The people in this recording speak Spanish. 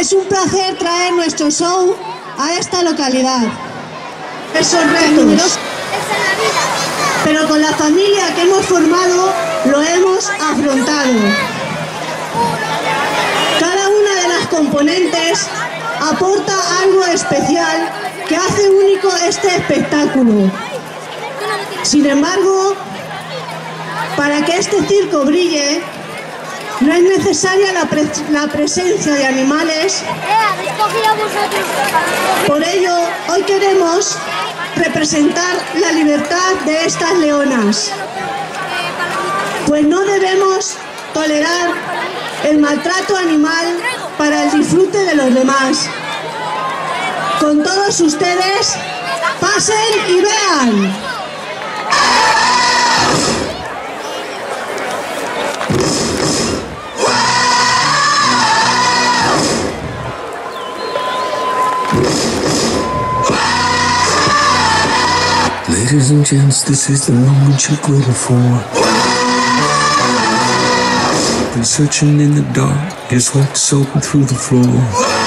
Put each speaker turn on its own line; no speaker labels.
Es un placer traer nuestro show a esta localidad. Esos retos. Pero con la familia que hemos formado lo hemos afrontado. Cada una de las componentes aporta algo especial que hace único este espectáculo. Sin embargo, para que este circo brille, no es necesaria la, la presencia de animales. Por ello, hoy queremos representar la libertad de estas leonas. Pues no debemos tolerar el maltrato animal para el disfrute de los demás. Con todos ustedes, pasen y vean.
Ladies and gents, this is the moment you've waited for. Been searching in the dark, guess what's soaking through the floor.